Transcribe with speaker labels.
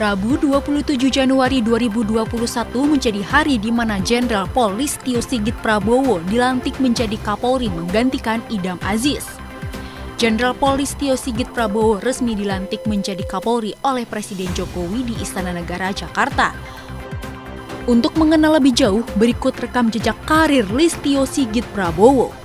Speaker 1: Rabu 27 Januari 2021 menjadi hari di mana Jenderal polis Listio Sigit Prabowo dilantik menjadi Kapolri menggantikan Idam Aziz. Jenderal polis Listio Sigit Prabowo resmi dilantik menjadi Kapolri oleh Presiden Jokowi di Istana Negara Jakarta. Untuk mengenal lebih jauh, berikut rekam jejak karir Listio Sigit Prabowo.